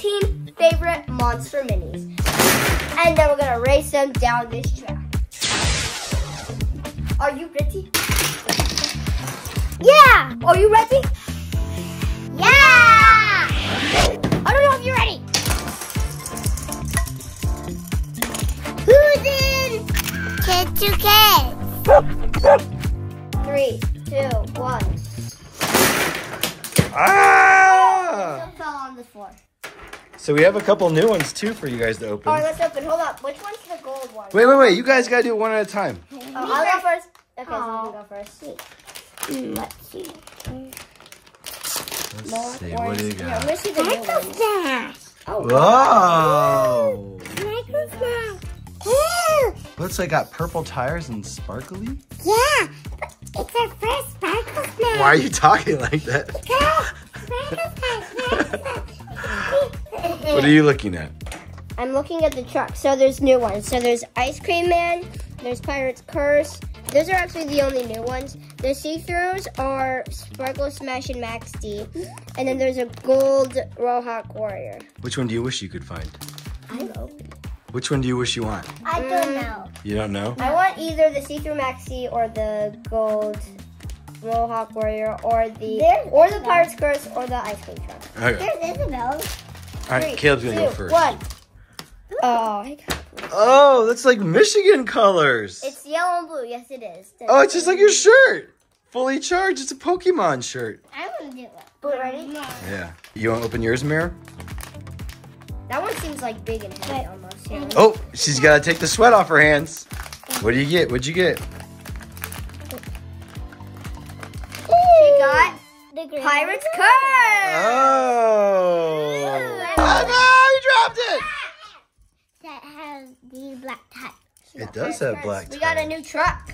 16 favorite monster minis. And then we're gonna race them down this track. Are you ready? Yeah! Are you ready? Yeah! I don't know if you're ready. Who's in? Kid to kid. Three, two, one. Ah! Fell on the floor. So we have a couple new ones too for you guys to open. All right, let's open. Hold up. Which one's the gold one? Wait, wait, wait. You guys gotta do it one at a time. Oh, I'll go first. Okay, so you go first. Mm, let's see. Let's see. What do you Here, I'm got? gonna see the new Micro ones. Smash. Whoa! Micro Smash. Ooh, Looks like got purple tires and sparkly. yeah. It's our first Sparkle Smash. Why are you talking like that? What are you looking at? I'm looking at the truck. So there's new ones. So there's Ice Cream Man. There's Pirate's Curse. Those are actually the only new ones. The see-throughs are Sparkle Smash and Max D. And then there's a gold Mohawk Warrior. Which one do you wish you could find? I'm open. Which one do you wish you want? I don't mm. know. You don't know? I want either the see-through Max D or the gold Mohawk Warrior or the There's or the Pirate's Curse or the Ice Cream Truck. Okay. There's Isabel. All right, Three, Caleb's gonna go two, first. One. Oh, I got Oh, that's like Michigan colors. It's yellow and blue. Yes, it is. Oh, it's just like your shirt. Fully charged. It's a Pokemon shirt. I want to do it. Blue, ready? Yeah. You want to open yours, Mary? That one seems like big and heavy almost. Yeah. Oh, she's got to take the sweat off her hands. What do you get? What'd you get? She got The Pirate's one. Curse. Oh. Oh, no, you dropped it. That has the black tie. It does have black We got a new truck.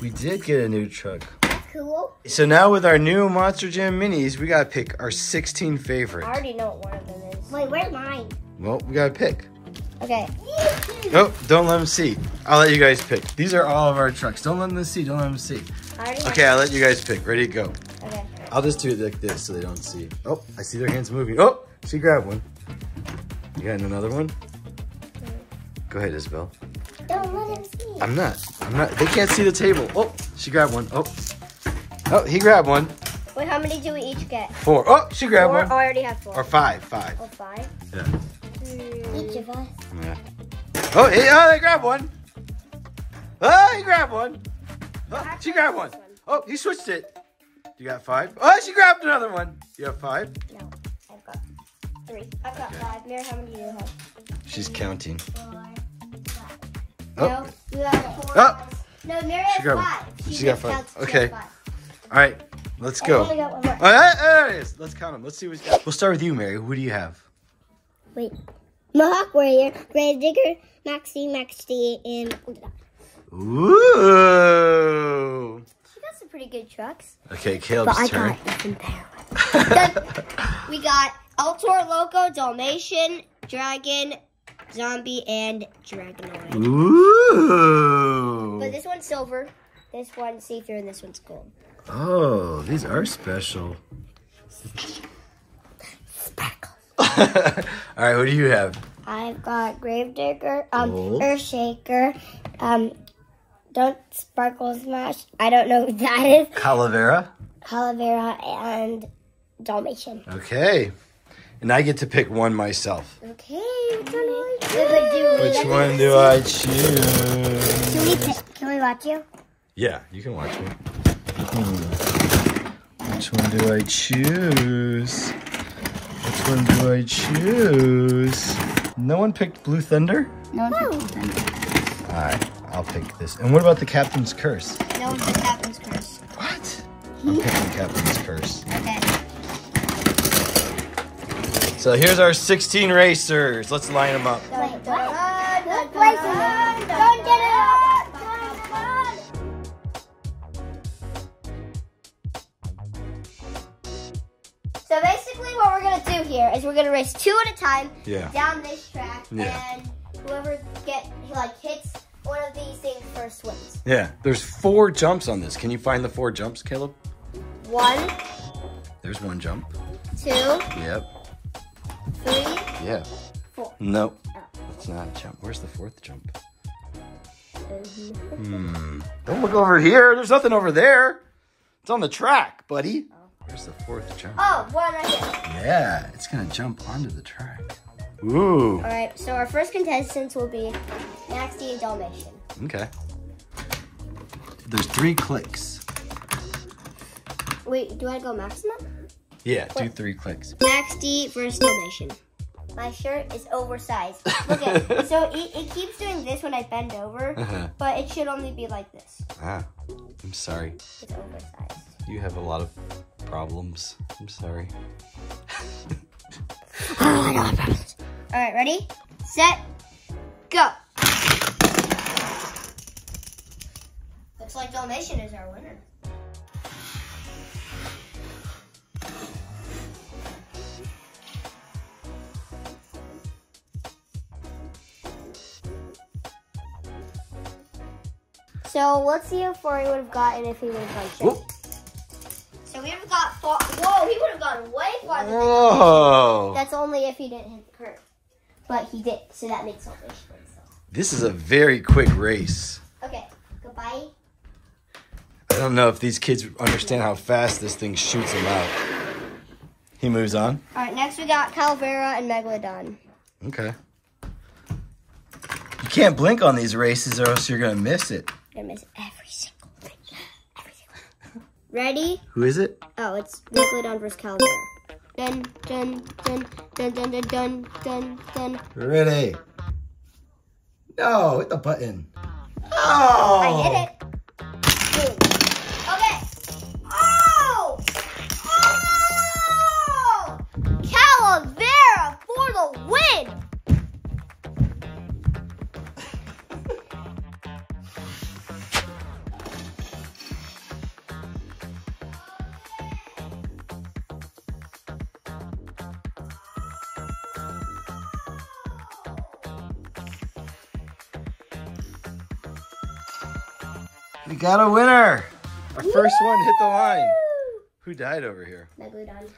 We did get a new truck. That's cool. So now with our new Monster Jam minis, we got to pick our 16 favorites. I already know what one of them is. Wait, where's mine? Well, we got to pick. Okay. Oh, don't let them see. I'll let you guys pick. These are all of our trucks. Don't let them see. Don't let them see. I already Okay, I'll let you guys pick. Ready to go. Okay. I'll just do it like this so they don't see. Oh, I see their hands moving. Oh, she grabbed one. You got another one? Go ahead, Isabel. Don't let him see. I'm not. I'm not. They can't see the table. Oh, she grabbed one. Oh. Oh, he grabbed one. Wait, how many do we each get? Four. Oh, she grabbed Four? one. Oh, I already have four. Or five. Five. Oh, five. Yeah. Each of us. yeah. Oh, he, oh, they grabbed one. Oh, he grabbed one. Oh, she grabbed one. Oh, he switched it. You got five. Oh, she grabbed another one. You have five? No, three. I've got five. Mary, how many do you have? She's counting. Four. Oh, No, you have four. Oh. No, Mary She got- five. she got five. Okay. five. all right. Let's I go. got more. Oh, there, it is. Let's count them. Let's see what's got. We'll start with you, Mary. Who do you have? Wait. Mohawk Warrior, Grave Digger, Maxi, Max D, and Ooh. She got some pretty good trucks. Okay, Caleb's turn. Ethan Power. We got El Toro Loco, Dalmatian, Dragon, Zombie, and Dragonoid. Ooh. But this one's silver, this one's see-through, and this one's gold. Oh, these are special. Sparkle. All right, what do you have? I've got Grave Digger, um, Gold. Earthshaker, um, Don't Sparkle Smash. I don't know who that is. Calavera. Calavera and Dalmatian. Okay. And I get to pick one myself. Okay, which one do I choose? Which one do I choose? Can we, pick, can we watch you? Yeah, you can watch me. Hmm. Which one do I choose? Which one do I choose? No one picked Blue Thunder? No one picked them. Alright, I'll pick this. And what about the Captain's Curse? No one picked Captain's Curse. What? I'm picking Captain's Curse. Okay. So here's our 16 racers. Let's line them up. So basically what we're gonna do here is we're gonna race two at a time Yeah. down this track Yeah. and whoever get like hits one of these things first wins. Yeah, there's four jumps on this. Can you find the four jumps, Caleb? One, There's one jump. two, Yep. Three, Yeah. Four. Nope. Oh. That's not a jump. Where's the fourth jump? Hmm. Don't look over here. There's nothing over there. It's on the track, buddy. Where's the fourth jump? Oh, one right here. Yeah, it's gonna jump onto the track. Ooh. All right, so our first contestants will be Max D and Dalmatian. Okay. There's three clicks. Wait, do I go maximum? Yeah, do three clicks. Max D versus Dalmatian. My shirt is oversized. Look at it. So it, it keeps doing this when I bend over, Uh-huh. but it should only be like this. Ah, I'm sorry. It's oversized. You have a lot of problems. I'm sorry. All right, ready, set, go. Looks like Dalmatian is our winner. So let's see how far he would have gotten if he would have like Whoop. So we would have got far. Whoa, he would have gone way farther. than Whoa! That's only if he didn't hit the curve. But he did, so that makes salvation for himself. This is a very quick race. Okay, goodbye. I don't know if these kids understand how fast this thing shoots them out. He moves on. All right, next we got Calavera and Megalodon. Okay. You can't blink on these races or else you're gonna miss it. Gonna miss every single thing. Every single Ready? Who is it? Oh, it's Megalodon versus Calavera. Dun dun dun dun dun dun dun dun dun. Ready. No, hit the button. Oh! I hit it. Okay. Oh! Oh! Calavera for the win! We got a winner. Our first one hit the line. Who died over here? Megalodon.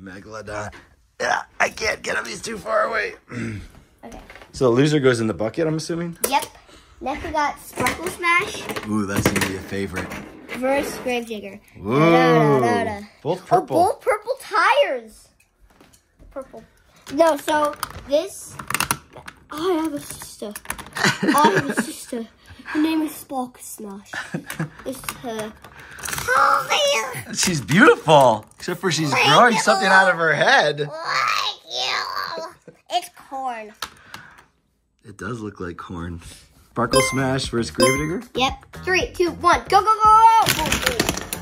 Megalodon. Yeah, I can't get him. He's too far away. Okay. So the loser goes in the bucket, I'm assuming? Yep. Next we got Sparkle Smash Ooh, that's gonna be a favorite. versus Grave Digger. Ooh. Da-da-da-da. Both Oh, purple. both purple tires. Purple. No, so this. I have a sister. I have a sister. Her name is Sparkle Smash. it's her. Oh, man. She's beautiful. Except for she's growing something out of her head. Thank you. It's corn. It does look like corn. Sparkle Smash versus Grave Digger? Yep. Three, two, one, go, go, go, go!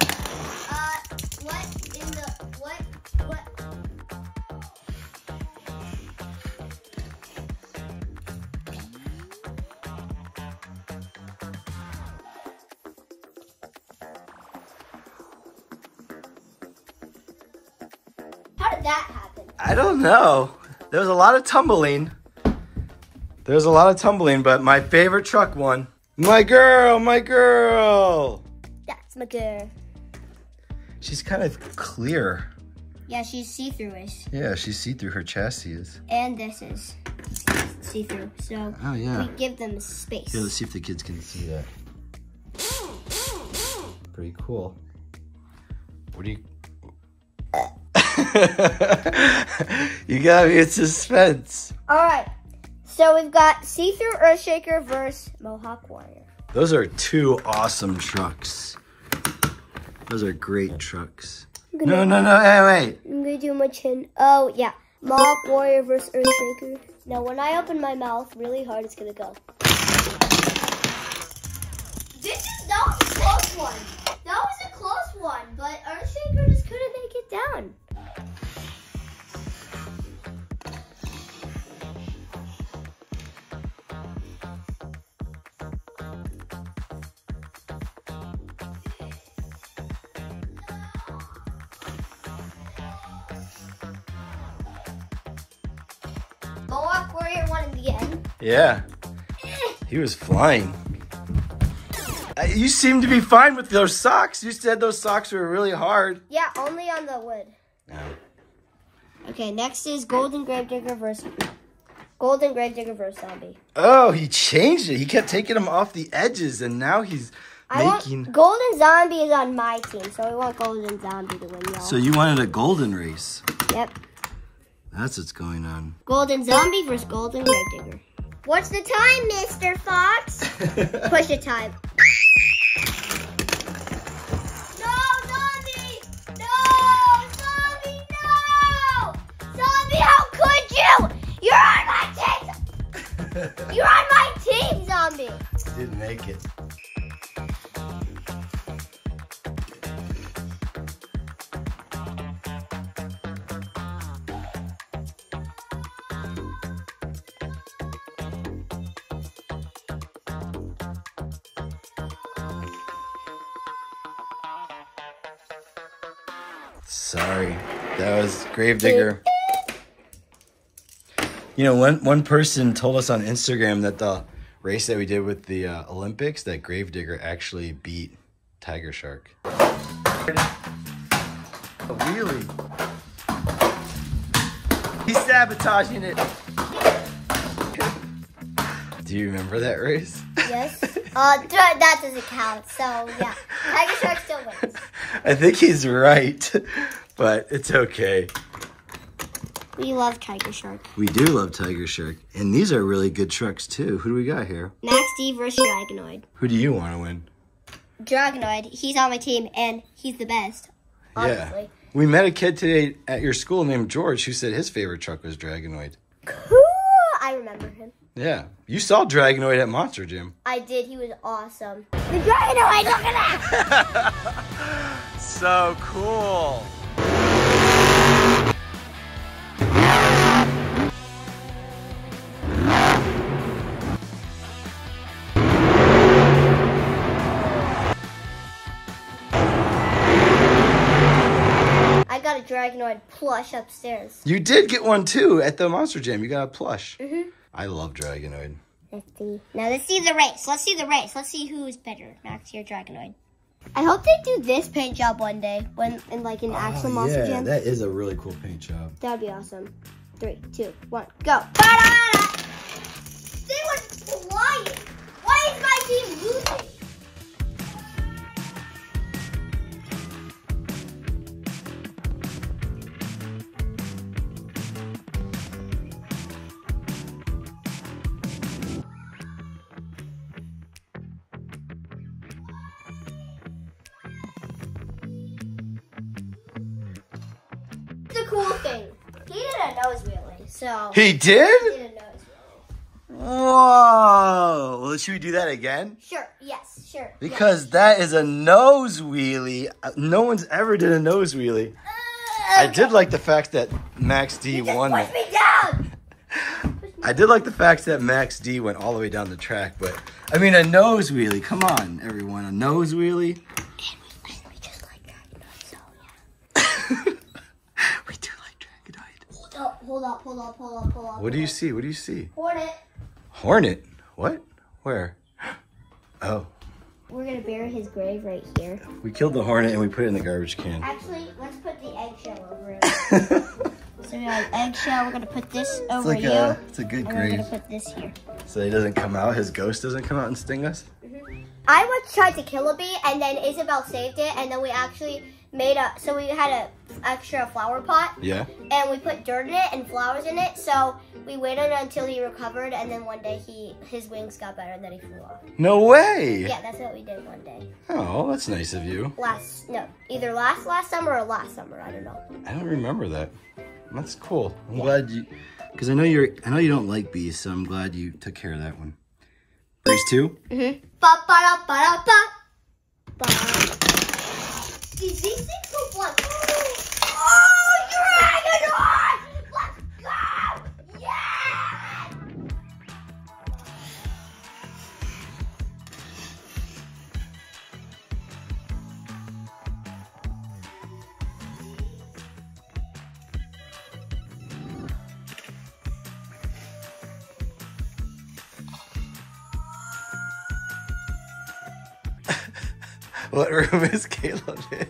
Did that happen? I don't know. There was a lot of tumbling. There was a lot of tumbling, but my favorite truck won. My girl, my girl. That's my girl. She's kind of clear. Yeah, she's see-through-ish. Yeah, she see through her chassis is. And this is see-through. So Oh yeah. we give them space. Yeah, let's see if the kids can see that. Pretty cool. What do you? you got me in suspense. All right. So we've got see-through Earthshaker versus Mohawk Warrior. Those are two awesome trucks. Those are great trucks. No, no, no, hey, wait. I'm gonna do my chin. Oh yeah, Mohawk Warrior versus Earthshaker. Now when I open my mouth really hard, it's gonna go. This is that was a close one. That was a close one, but Earthshaker just couldn't make it down. Yeah, he was flying. Uh, You seem to be fine with those socks. You said those socks were really hard. Yeah, only on the wood. No. Okay, next is Golden Grave Digger versus Golden Grave Digger versus Zombie. Oh, he changed it. He kept taking them off the edges, and now he's I making. want Golden Zombie is on my team, so we want Golden Zombie to win, y'all. So you wanted a golden race? yep. That's what's going on. Golden Zombie versus Golden Grave Digger. What's the time, Mr. Fox? Push the time. No, Zombie! No! Zombie, no! Zombie, how could you? You're on my team! You're on my team, Zombie! Didn't make it. Grave Digger. You know, one one person told us on Instagram that the race that we did with the uh, Olympics, that Grave Digger actually beat Tiger Shark. A wheelie. He's sabotaging it. Do you remember that race? Yes? Uh, that doesn't count, so yeah. Tiger Shark still wins. I think he's right, but it's okay. We love Tiger Shark. We do love Tiger Shark, and these are really good trucks too. Who do we got here? Max D versus Dragonoid. Who do you want to win? Dragonoid, he's on my team, and he's the best. Honestly. Yeah. We met a kid today at your school named George who said his favorite truck was Dragonoid. Cool. I remember him. Yeah. You saw Dragonoid at Monster Jam. I did. He was awesome. The Dragonoid, look at that! So cool. Dragonoid plush upstairs. You did get one too at the Monster Jam. You got a plush. Mhm. I love Dragonoid. Let's see. Now let's see the race. Let's see the race. Let's see who is better, Max D or Dragonoid. I hope they do this paint job one day when in like an actual Monster Jam. Oh, that is a really cool paint job. That would be awesome. Three, two, one, go. They were flying. Why is my team losing? Cool thing, he did a nose wheelie, so He did? he did a nose wheelie. Whoa. Well, should we do that again? Sure, yes, sure. yes. Because that is a nose wheelie. Uh, No one's ever did a nose wheelie. I did like the fact that Max D Just won push that. me down. I did like the fact that Max D went all the way down the track, but I mean a nose wheelie. Come on, everyone, a nose wheelie. We just like Dragonoid, so yeah. we do like Dragonoid. Oh, hold up, hold up, hold up, hold up. What do you see? What do you see? Hornet. Hornet. What? Where? Oh, We're gonna bury his grave right here. we killed the hornet and we put it in the garbage can. Actually, let's put the eggshell over it. so we have eggshell. We're gonna put this It's over like you, a, it's a good and we're gonna put this here. So he doesn't come out. His ghost doesn't come out and sting us. Mm-hmm. I once tried to kill a bee, and then Isabel saved it, and then we actually made a. So we had a extra flower pot, Yeah. and we put dirt in it and flowers in it. So we waited until he recovered, and then one day he his wings got better, and then he flew off. No way. Yeah, that's what we did one day. Oh, that's nice of you. Last no, either last last summer or last summer. I don't know. I don't remember that. That's cool. I'm glad you, because I know you're. I know you don't like bees, so I'm glad you took care of that one. Race two. Mm-hmm. Ba ba da ba da ba. Ba. These these things go fly. What room is Caleb in?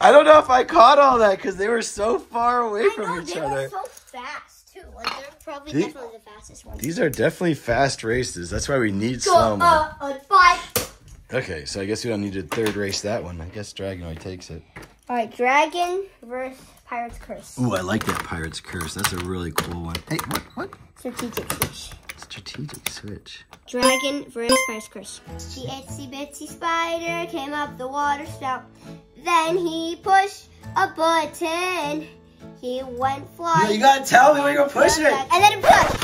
I don't know if I caught all that because they were so far away I from know, each they other. were so fast too. Like they're probably The- definitely the fastest ones. These are definitely fast races. That's why we need Go, slow uh, uh, five. Okay, so I guess we don't need to third race that one. I guess Dragonoid takes it. All right, Dragon versus Pirate's Curse. Ooh, I like that Pirate's Curse. That's a really cool one. Hey, what? What? Strategic switch. Strategic switch. Dragon versus Pirate's Curse. The itsy bitsy spider came up the water spout. Then he pushed a button. He went flying. You gotta tell me when you're gonna And then it pushed.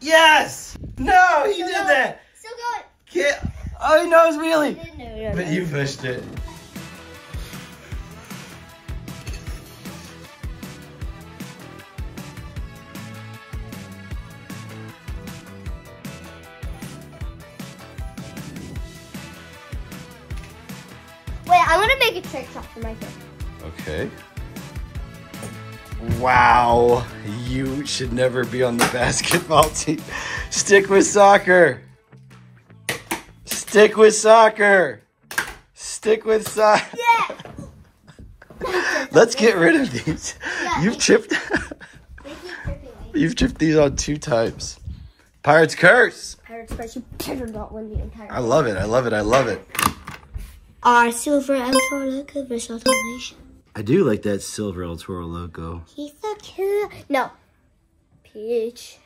Yes! No, he did going. that! Still going. Get, oh, he knows really! No, no, But no. you pushed it. I'm gonna make a trick shot for my kid. Okay. Wow. You should never be on the basketball team. Stick with soccer. Stick with soccer. Stick with soccer. Yeah. Let's get rid of these. Yeah. You've chipped They keep tripping me. You've chipped these on two times. Pirate's Curse. Pirate's Curse, you better not win the entire. I love it. I love it. I love it. Our silver El Toro Loco versus automation. I do like that silver El Toro Loco. He's so cool. No. Peach.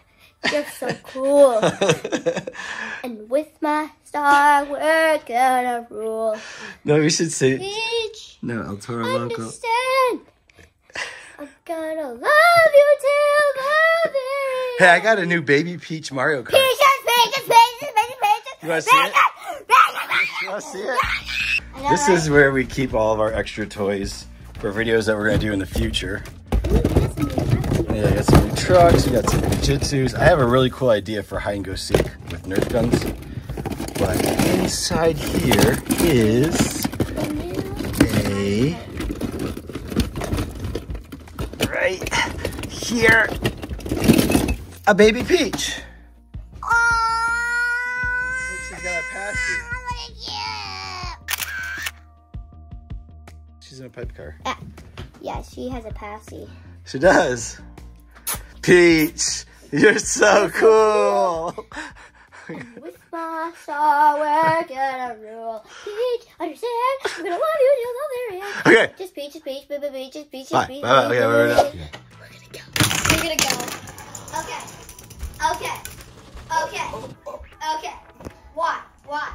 You're so cool. and with my star, we're gonna rule. no, we should say Peach, no El Toro Loco. understand. I'm gonna love you till the very Hey, I got a new Baby Peach Mario Kart. Peaches, peaches, peaches, peaches, peaches. You wanna see it? You wanna see it? Know, This right? is where we keep all of our extra toys for videos that we're gonna do in the future. Yeah, I got some new trucks, we got some jitsus. I have a really cool idea for hide and go seek with Nerf guns. But inside here is a right here a baby peach. She's in a pipe car. Eh, yeah, she has a passy. She does. Peach, you're so cool. With my star, we're gonna rule. Peach, understand? We're gonna love you till the very end. Okay. Just peaches, peach, peach, peaches, peaches, Bye. peaches. Bye. Okay. We're gonna go. We're gonna go. Okay. Okay. Okay. Okay. Why? Why?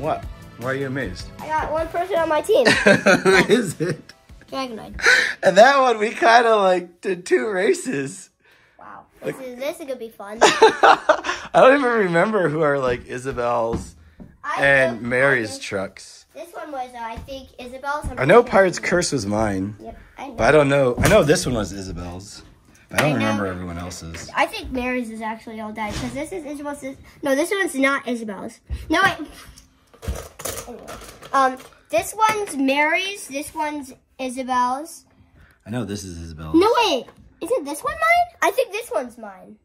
What? Why are you amazed? I got one person on my team. Who is it? Dragonoid. And that one we kind of like did two races. Wow. This is this is gonna be fun. I don't even remember who are like Isabel's I and Mary's trucks. this one was, uh, I think, Isabel's. I know. Pirate's Curse was mine, Yep. I know. but I don't know. I know this one was Isabel's. I don't I know. remember everyone else's. I think Mary's is actually all died because this is Isabel's. No, this one's not Isabel's. No wait. Um, this one's Mary's. This one's Isabel's. I know this is Isabel's. No wait, isn't this one mine? I think this one's mine.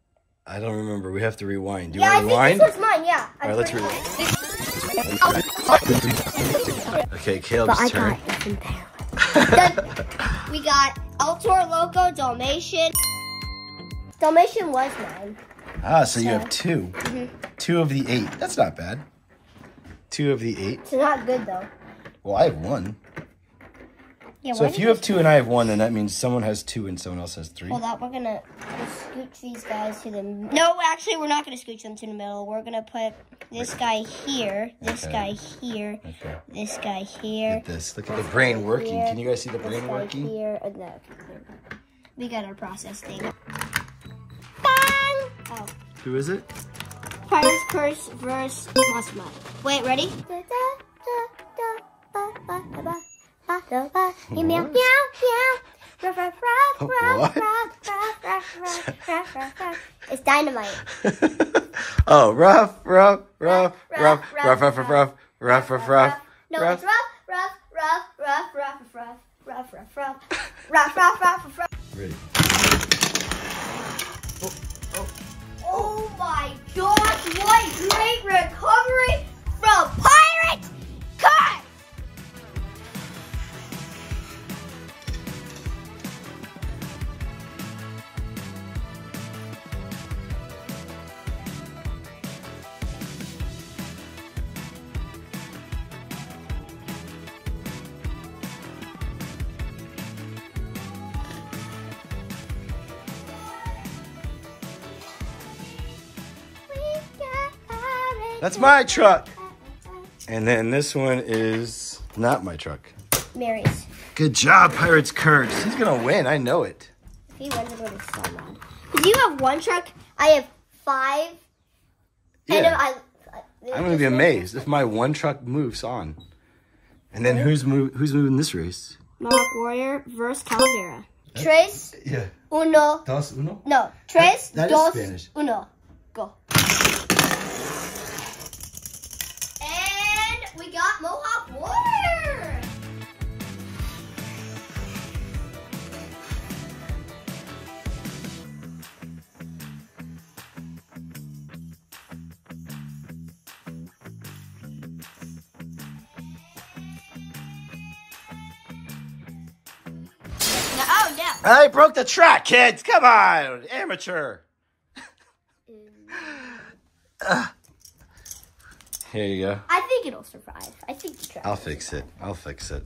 I don't remember. We have to rewind. Do you yeah, I want to think rewind? this one's mine. Yeah. All right, let's rewind. Okay, But Caleb's I turn. got it from there. we got El Toro Loco Dalmatian. Dalmatian was mine. Ah, so you have 2 Mm-hmm. Two of the eight. That's not bad. Two of the eight. It's not good though. Well, I have one. Yeah. So if you have two and I have one, then that means someone has two and someone else has three. Hold up, we're gonna scooch these guys to the. No, actually, we're not gonna scooch them to the middle. We're gonna put this guy here, this Okay. guy here, Okay. this guy here. Look at this. Look at the brain working. here, Can you guys see the brain working? here, and that. We got our process thing. Bang! Oh, Who is it? Pirate's Curse versus Monster Mud. Wait, ready? Meow, meow, meow. Ruff, ruff, ruff, ruff, What? ruff, ruff, ruff, ruff, ruff, ruff, ruff. It's dynamite. Oh, rough, rough, rough, rough, rough, rough, rough, rough, rough, rough, rough. No, it's rough, rough, rough, rough, rough, rough, rough, rough, rough, rough, rough, rough, rough. Ready. Oh my gosh, what great recovery from Pirate That's my truck. And then this one is not my truck. Mary's. Good job, Pirates Curse. He's gonna win. I know it. If he wins, I'm going to be so mad. Because you have one truck, I have five. Yeah. I, I'm gonna be amazed if my one truck moves on. And then who's move, who's moving this race? Mohawk Warrior versus Calavera. Tres, Yeah. uno, Dos uno. no. Tres, That- that dos, uno. Go. hot, no water. Oh, no. I broke the track, kids. Come on, amateur. uh. Here you go. I think it'll survive. I think the track. I'll fix it. I'll fix it.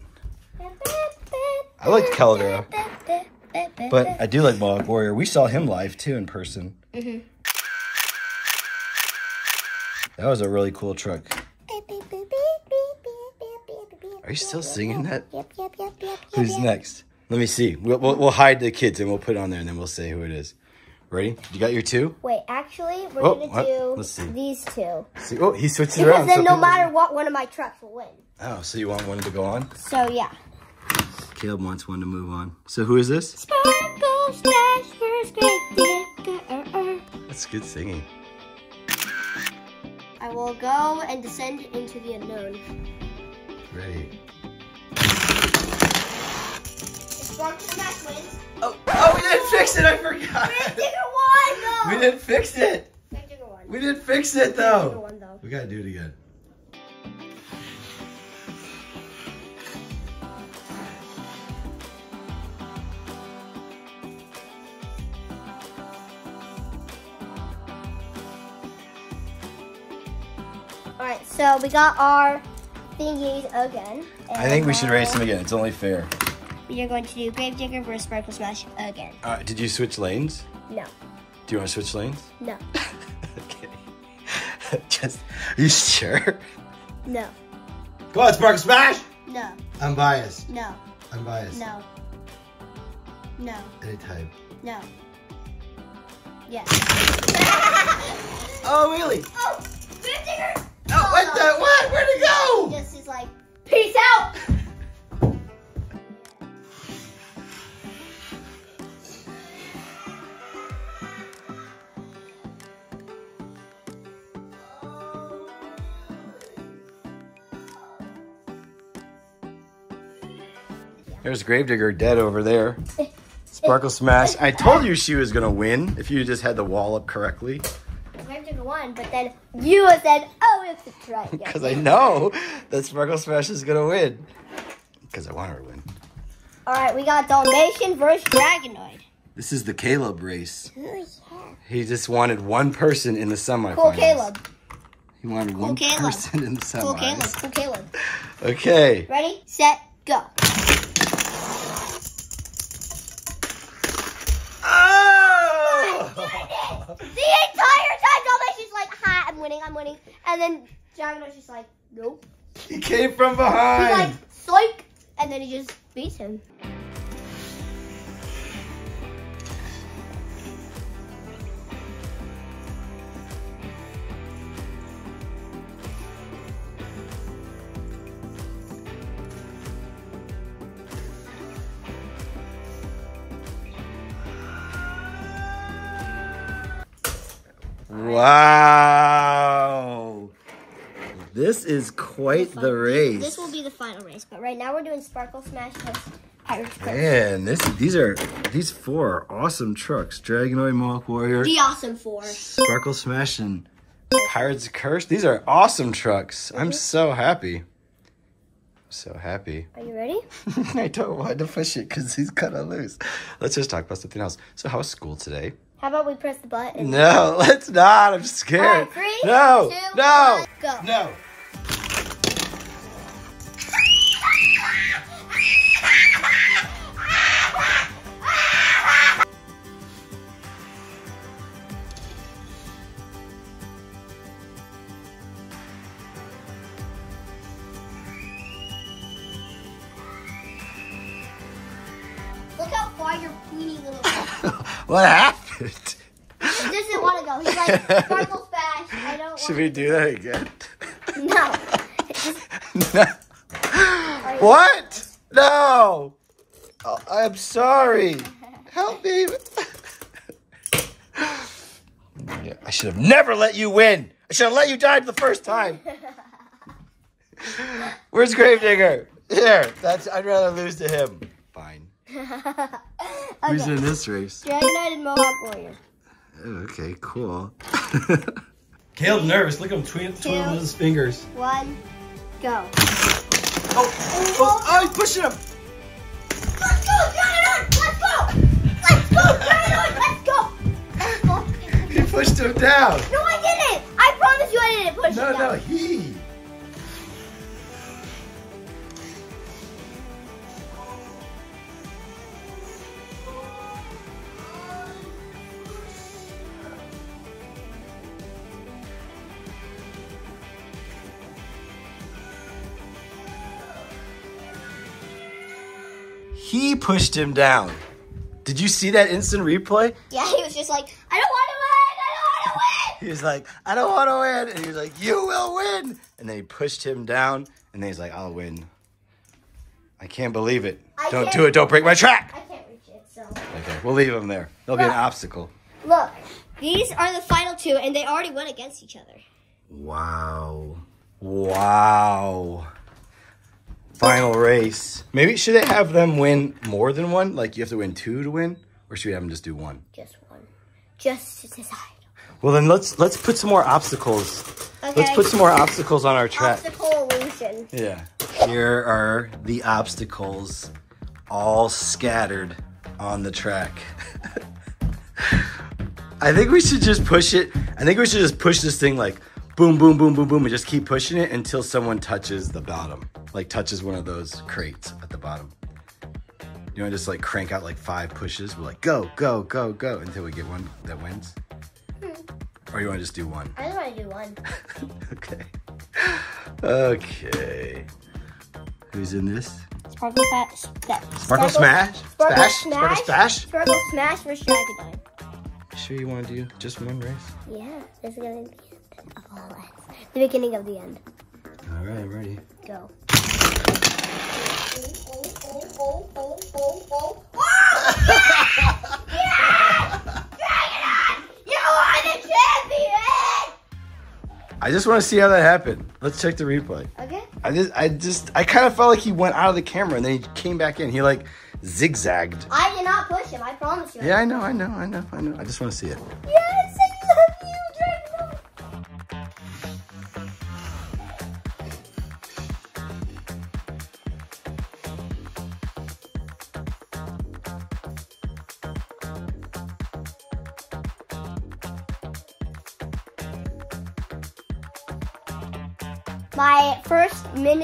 I like Calavera, but I do like Mohawk Warrior. We saw him live too in person. Mhm. That was a really cool truck. Are you still singing that? Yep, yep, yep, yep. Who's next? Let me see. We'll, we'll, we'll hide the kids and we'll put it on there and then we'll say who it is. Ready? You got your two? Wait, actually, we're Oh, gonna what? do these two. See, oh, he switches Because around. then so no matter what, one of my trucks will win. Oh, so you want one to go on? So yeah. Caleb wants one to move on. So who is this? Sparkle Smash first grade. That's good singing. I will go and descend into the unknown. Ready? Sparkle Smash wins. Oh, oh, we didn't fix it. I forgot. Grave Digger won though. We didn't fix it. Grave Digger won. We didn't fix it though. won though. We gotta do it again. All right, so we got our thingies again. I think we should race them again. It's only fair. We are going to do Grave Digger versus Sparkle Smash again. Uh, did you switch lanes? No, Do you want to switch lanes? no, okay. Just, are you sure? no, Go on, Sparkle Smash! no, I'm biased. no, I'm biased. no, no, Anytime. no. Yes. Oh, really? oh, Grave Digger! Oh, what the? What? Where'd it go? Just is like, peace out! There's Grave Digger dead over there. Sparkle Smash. I told you she was gonna win if you just had the wall up correctly. Grave Digger won, but then you said, oh, it's a try. again." Because I know that Sparkle Smash is gonna win. Because I want her to win. All right, we got Dalmatian versus Dragonoid. This is the Caleb race. Oh, yeah. He just wanted one person in the semifinals. Cool Caleb. He wanted one Caleb. person in the semifinals. Cool Caleb. Cool Caleb. Okay. Ready, set, go. winning. And then Dragon was just like, nope. He came from behind. He like, swipe, and then he just beats him. Wow is quite the race. This will be the final race, but right now we're doing Sparkle Smash plus Pirates Curse. Man, this these are these four are awesome trucks. Dragonoid Mohawk Warrior, The awesome four. Sparkle Smash, and Pirates Curse. These are awesome trucks. I'm mhm. so happy. So happy. Are you ready? I don't want to push it because he's kind of loose. Let's just talk about something else. So, how was school today? How about we press the button? No, let's not. I'm scared. Right, three, no, two, no, one, go. no. Look how far your puny little what happened? He doesn't want to go. He's like, Smash. I don't Should we do that again? No. no. What? No. Oh, I'm sorry. Help me. Yeah, I should have never let you win. I should have let you die the first time. Where's Grave Digger? Here. That's. I'd rather lose to him. Fine. Who's in this race? Dragonoid and Mohawk Warrior. Oh, okay, cool. Caleb nervous. Look at him twi- twiddling his fingers. One, go. Oh, oh, oh, he's pushing him. Let's go, Dragonoid! Let's go! Let's go, Dragonoid! Let's go! Let's go. He pushed him down. No, I didn't! I promise you I didn't push him down! No, it no, he. Pushed him down. Did you see that instant replay? Yeah, he was just like, I don't want to win! I don't want to win! He was like, I don't want to win. And he was like, You will win. And then he pushed him down. And then he's like, I'll win. I can't believe it. I don't do it. Don't break my track. I can't reach it, so. Okay, we'll leave him there. There'll be an obstacle. Look, these are the final two, and they already went against each other. Wow. Wow. Final race. Maybe should they have them win more than one? Like you have to win two to win? Or should we have them just do one? Just one. Just to decide. Well then let's let's put some more obstacles. Okay. Let's put some more obstacles on our track. Obstacle illusion. Yeah. Here are the obstacles all scattered on the track. I think we should just push it. I think we should just push this thing like boom, boom, boom, boom, boom, and just keep pushing it until someone touches the bottom. Like touches one of those crates at the bottom. You want to just like crank out like five pushes? We're like, go, go, go, go until we get one that wins? Hmm. Or you want to just do one? I just want to do one. okay. Okay. Who's in this? Sparkle Smash. Sparkle Smash? Sparkle Smash? Smash. Sparkle Smash? Sparkle Smash versus Dragonoid. Sure you want to do just one race? Yeah, this is gonna be of all ends. The beginning of the end. All right, I'm ready. Go. You are the champion! I just want to see how that happened. Let's check the replay. Okay. I just, I just, I kind of felt like he went out of the camera and then he came back in. He like zigzagged. I did not push him. I promise you. Yeah, I know, I know, I know, I know. I just want to see it. Yes,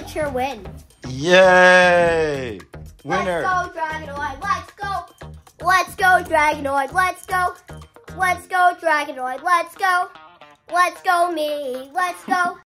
miniature win. Yay! Winner. Let's go, Dragonoid. Let's go. Let's go, Dragonoid. Let's go. Let's go, Dragonoid. Let's go. Let's go, me. Let's go.